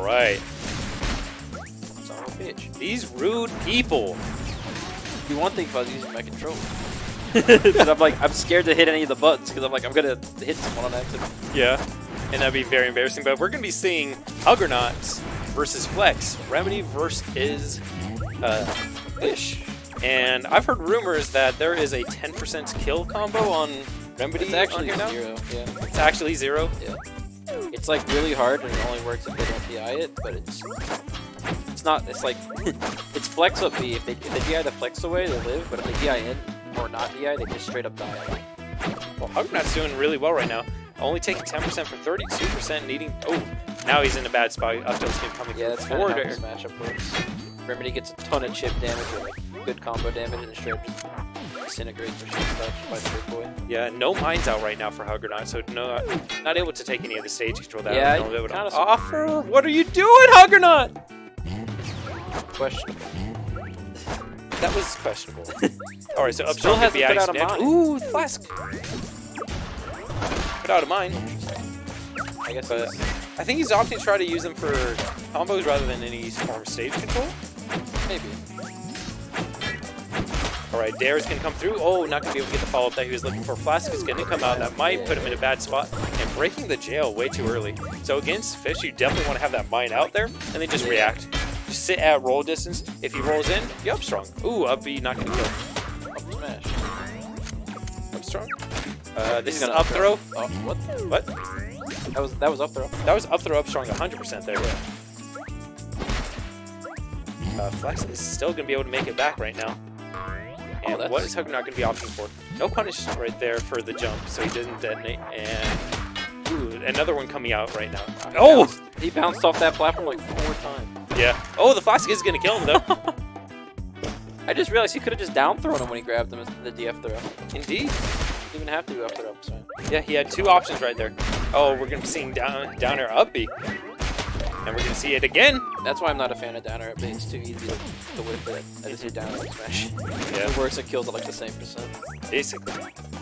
All right. Son of a bitch. These rude people. Do one thing if I was using my controller. Because I'm like, I'm scared to hit any of the buttons because I'm like, I'm gonna hit someone on accident. Yeah. And that'd be very embarrassing. But we're going to be seeing Huggernauts versus Flex. Remedy versus uh, Fish. And I've heard rumors that there is a 10% kill combo on Remedy It's actually on here now. zero. Yeah. It's actually zero. Yeah. It's like really hard and it only works if they don't DI it, but it's it's not. It's like it's flex up B. If they if they DI the flex away, they live. But if they DI in or not DI, they just straight up die. Well, Huggernauts doing really well right now. Only taking 10% for 32%, needing... Oh, now he's in a bad spot. To come in Yeah, that's forward. this matchup works. Remedy gets a ton of chip damage or like good combo damage and straight up or shit by Boy. Yeah, no mines out right now for Huggernaut, so no, not able to take any of the stage control that Yeah, I was able to offer. What are you doing, Huggernaut? Question. That was questionable. All right, so Still Upstrong hasn't be out next. mine. Ooh, flask. Put out a mine, I guess but I think he's opting to try to use them for combos rather than any form of stage control. maybe. All right, Dare's gonna come through. Oh, not gonna be able to get the follow-up that he was looking for. Flask is gonna come out. That might put him in a bad spot. And breaking the jail way too early. So against Fish, you definitely want to have that mine out there and then just react. Just sit at roll distance. If he rolls in, you up strong. Ooh, up B, not gonna kill. Up smash. Up strong. Uh, this He's is up throw. Oh, what? What? That was that was up throw. That was up throw up strong 100% there. Uh, Flex is still gonna be able to make it back right now. And Oh, what is Huggernaut gonna be opting for? No punish right there for the jump, so he doesn't detonate. And ooh, another one coming out right now. He Oh, bounced- he bounced off that platform like four times. yeah. Oh, the Flask is gonna kill him though. I just realized he could have just down thrown him when he grabbed him as the DF throw. Indeed. Didn't even have to go up throw up smash. Yeah, he had two options right there. Oh, we're gonna be seeing down downer up B. And we're gonna see it again. That's why I'm not a fan of downer up B. It's too easy to, to whip it as your downer up smash. Yeah. It works and kills at like the same percent. Basically.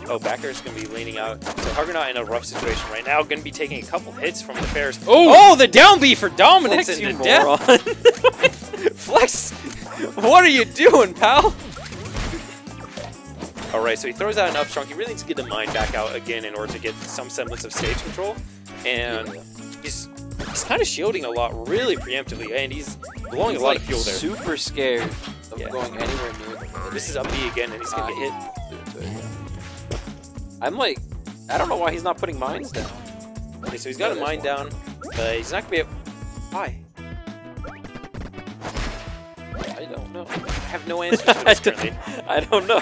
Oh, Backer's going to be leaning out. So Huggernaut in a rough situation right now. Going to be taking a couple hits from the Bears. Oh! oh the down B for dominance Flex, into you death. Flex, what are you doing, pal? All right, so he throws out an up strong. He really needs to get the mine back out again in order to get some semblance of stage control. And he's he's kind of shielding a lot really preemptively, and he's blowing He's a lot like of fuel there. super scared of Yeah. going anywhere near. This is up B again, and he's going to get hit. he- do it, yeah. I'm like, I don't know why he's not putting mines down. Okay, so he's got a mine down, but he's not going to be able... Why? I don't know. I have no answers for this currently. I don't know.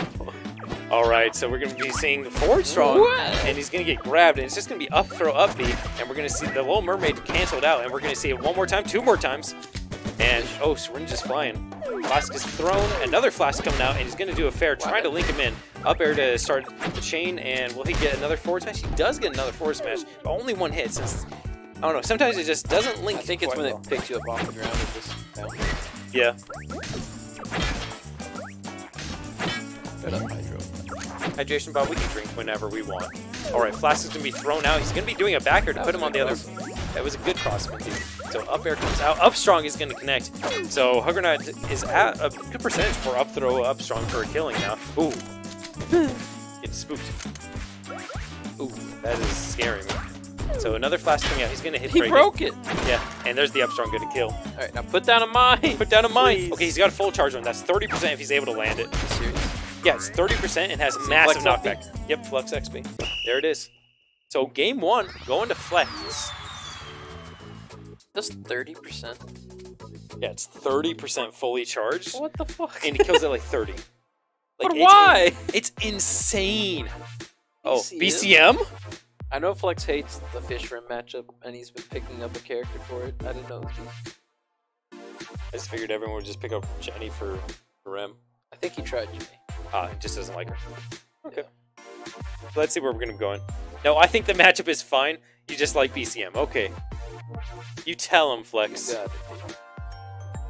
All right, so we're going to be seeing the forward strong, What? and he's going to get grabbed, and it's just going to be up throw up B, and we're going to see the Little Mermaid canceled out, and we're going to see it one more time, two more times, and oh, Syringe is flying. Flask is thrown, another Flask coming out, and he's going to do a fair, trying to link him in. Up air to start the chain, and will he get another forward smash? He does get another forward smash, but only one hit, since, I don't know, sometimes it just doesn't link I think it's when well. it picks you up off the ground and just bounces. Yeah. Good up, Hydro. Hydration bot, we can drink whenever we want. All right, Flask is going to be thrown out. He's going to be doing a backer to put him on the other. That was a good cross dude. So up air comes out. Up strong is going to connect. So Huggernaut is at a good percentage for up throw up strong for a killing now. Ooh. Getting spooked. Ooh, that is scaring me. So another flash coming out. He's going to hit He break it. broke it. Yeah, and there's the up strong going to kill. All right, now put down a mine. Put down a mine. Please. Okay, he's got a full charge one. That's 30% if he's able to land it. Yeah, it's 30% and has Is massive knockback. Yep, Flex XP. There it is. So game one, going to Flex. Just thirty percent. Yeah, it's 30% fully charged, What the fuck? and he kills it like 30. Like but it's- why? It's insane. Oh, BCM? I know Flex hates the fish rim matchup, and he's been picking up a character for it. I didn't know. I just figured everyone would just pick up Jenny for Rem. I think he tried Jimmy. Ah, he just doesn't like her. Okay. Let's see where we're going to be going. No, I think the matchup is fine. You just like BCM. Okay. You tell him, Flex.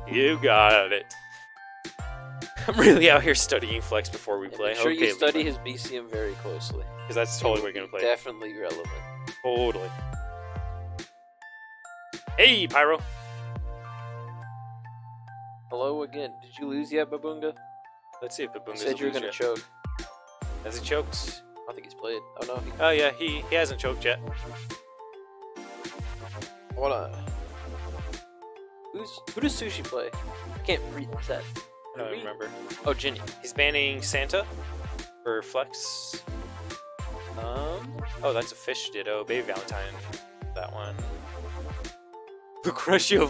You got it. I'm really out here studying Flex before we And play. Make sure okay, you study his BCM very closely. because that's totally what we're gonna play. Definitely relevant. Totally. Hey, Pyro. Hello again. Did you lose yet, Babunga? Let's see if the Bunga's said you were gonna choke. Has he choked? I think he's played. Oh no, he. Oh yeah, he, he hasn't choked yet. Hold on. Who's who does Sushi play? I can't read that. I don't remember. Oh, Ginny. He's banning Santa for Flex. Um. Oh, that's a fish ditto. Baby Valentine. That one. Lucretio,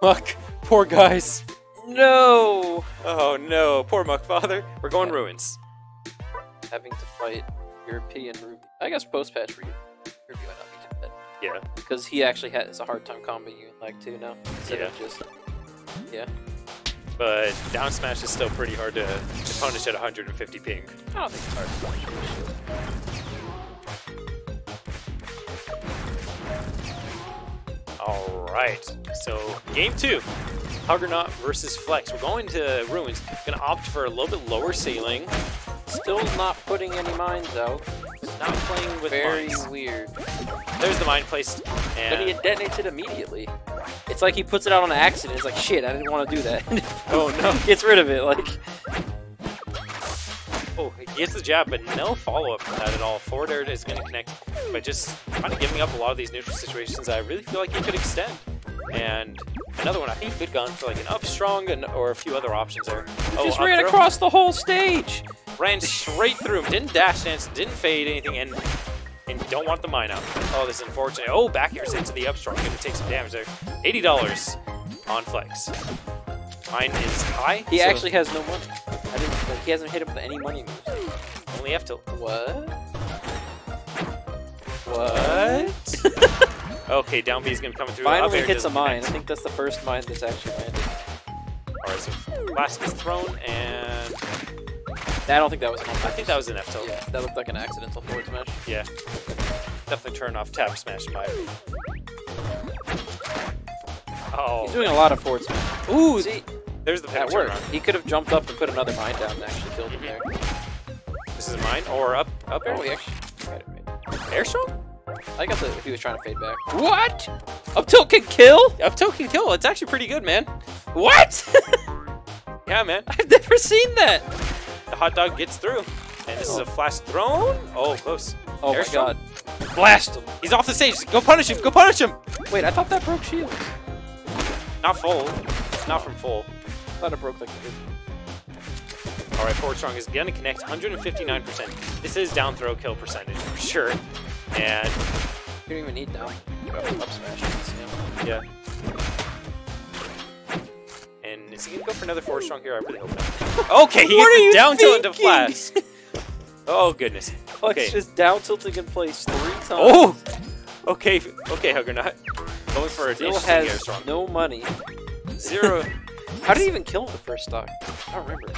fuck. Poor guys. No. Oh no, poor Muck Father. We're going ruins. Having to fight European Ruby. I guess post patch you. Ruby might not be too bad Yeah. because he actually has a hard time comboing you in like two now instead of Yeah. just. Yeah. But down smash is still pretty hard to, to punish at 150 ping. I don't think it's hard to punish you. All right. So game two, Huggernaut versus Flex. We're going to ruins. Gonna opt for a little bit lower ceiling. Still not putting any mines out. Not playing with Very mines. weird. There's the mine placed, But he and detonates it immediately. It's like he puts it out on accident. It's like shit. I didn't want to do that. oh no. Gets rid of it. Like Oh, he gets the jab, but no follow up from that at all. Forward air is going to connect, but just kind of giving up a lot of these neutral situations. I really feel like he could extend. And another one, I think he could gone for like an up strong and or a few other options there. Oh, just ran throw. across the whole stage. ran straight through him, didn't dash dance, didn't fade anything, and and don't want the mine out. Oh, this is unfortunate. Oh, back air into the up strong. gonna take some damage there. Eighty dollars on flex. Mine is high. He so actually has no money. I didn't. Like, he hasn't hit him with any money moves. only F tilt. What? What? Okay, down B is gonna come through. Finally hits a mine. I think that's the first mine that's actually landed. Alright, so flask is thrown, and I don't think that was an I think that was an F tilt. Yeah, that looked like an accidental forward smash. Yeah. Definitely turn off tap smash in my. Oh, He's doing a lot of forward smash. Ooh, see, there's the that worked. He could have jumped up and put another mine down and actually killed him mm-hmm. there. This is a mine, or up, up air. Oh, he actually right. Air stroke? I guess if he was trying to fade back. What? Up tilt can kill? Up tilt can kill. It's actually pretty good, man. What? Yeah, man. I've never seen that. The hot dog gets through. And this is a flash thrown. Oh, close. Oh Air my god. Blast him. He's off the stage. Go punish him. Go punish him. Wait, I thought that broke shield. Not full. Not from full. I thought it broke like the All right, forward strong is to connect 159%. This is down throw kill percentage for sure. And You don't even need down. Up, up smash. Yeah. yeah. And is he going to go for another four strong here? I really hope not. Okay, he What gets you it down tilt into thinking? flash. Oh, goodness. Okay. Okay. just down tilting in place three times. Oh! Okay, okay, Huggernaut. Going for a Still interesting air has strong. no money. Zero. How did he even kill him the first stock? I don't remember.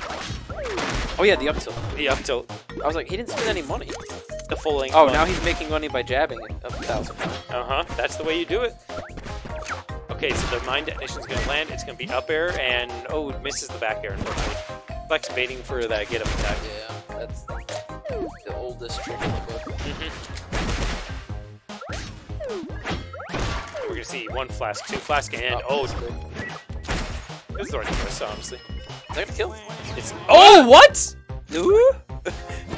Oh yeah, the up tilt. the up tilt. I was like, he didn't spend any money. The full length. Oh, one. now he's making money by jabbing it a thousand times. Uh huh. That's the way you do it. Okay, so the mine detonation's gonna land. It's gonna be up air, and oh, it misses the back air, unfortunately. Flex baiting for that get up attack. Yeah, that's the oldest trick in the book. We're gonna see one flask, two flask, and oh, it was the right choice, honestly. Is that gonna kill? It's oh, what? Ooh.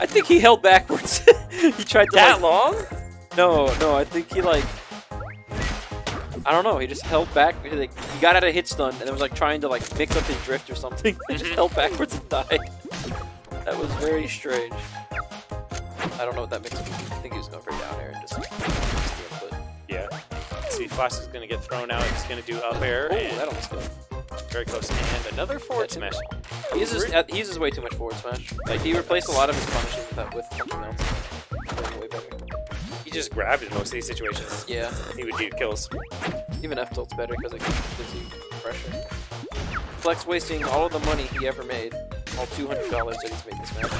I think he held backwards. he tried to That like, long? No, no, I think he like I don't know, he just held back he, like, he got out of hit stun and it was like trying to like mix up his drift or something. he just Mhm. held backwards and died. That was very strange. I don't know what that mix up. I think he was going for down air and just but Yeah. See, flask is gonna get thrown out. It's gonna do up air, Oh, and that almost killed him. very close. And another forward Yeah, smash. He uses, uh, he uses way too much forward smash. Like he replaced a lot of his punishing with that with something else. Just grabbed in most of these situations. Yeah, He would do kills. even F tilt's better because it gives you pressure. Flex wasting all of the money he ever made, all two hundred dollars that he's made this match.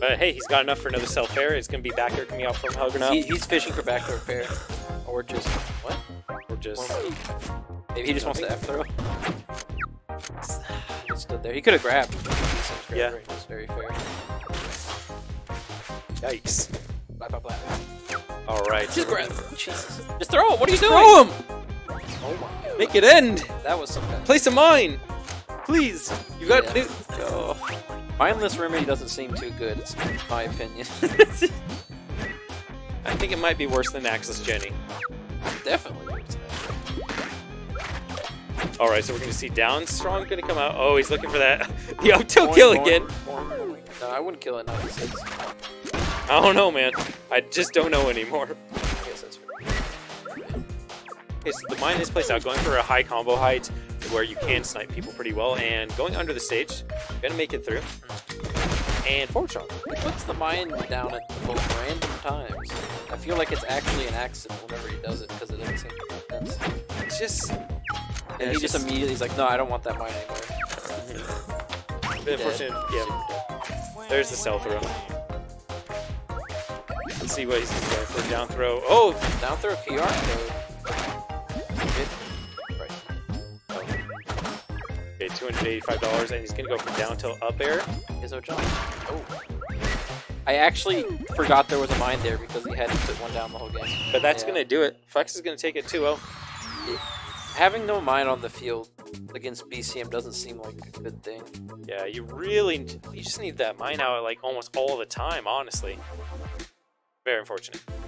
But hey, he's got enough for another self air. It's gonna be back air coming out from Huggernaut. He, he's fishing for backdoor pair, or just what? or just. Maybe he just wants to F throw. He stood there. He could have grabbed. Yeah. very fair. yikes. Blah, blah, blah. All right. Just grab. Jesus. Just throw him. What are you doing? Throw him. Oh my god. Make it end! That was some bad. Place a mine! Please! You got Yeah. new. Go. Mindless Remedy doesn't seem too good, it's my opinion. I think it might be worse than Axis Jenny. Definitely. Alright, so we're gonna see Down Strong gonna come out. Oh, he's looking for that. the up tilt Boing, kill boing, again. boing, boing. No, I wouldn't kill it 96. I don't know, man. I just don't know anymore. I guess that's Okay, so the mine is placed out, going for a high combo height where you can snipe people pretty well, and going under the stage, gonna make it through. And forward strong. He puts the mine down at the most random times. I feel like it's actually an accident whenever he does it because it doesn't seem to make sense. It's just. And he it's just immediately he's like, no, I don't want that mine anymore. The unfortunate, yeah. There's the cell throw. Let's see what he's going for. Down throw. Oh, Down throw PR code. Right. okay, $285, and he's gonna go for down tilt up air. Izzo jump. Oh. I actually forgot there was a mine there because he hadn't put one down the whole game. But that's Yeah. gonna do it. Flex is gonna take it 2 0. Having no mine on the field against BCM doesn't seem like a good thing. Yeah, you really, you just need that mine out like almost all the time, honestly. Very unfortunate.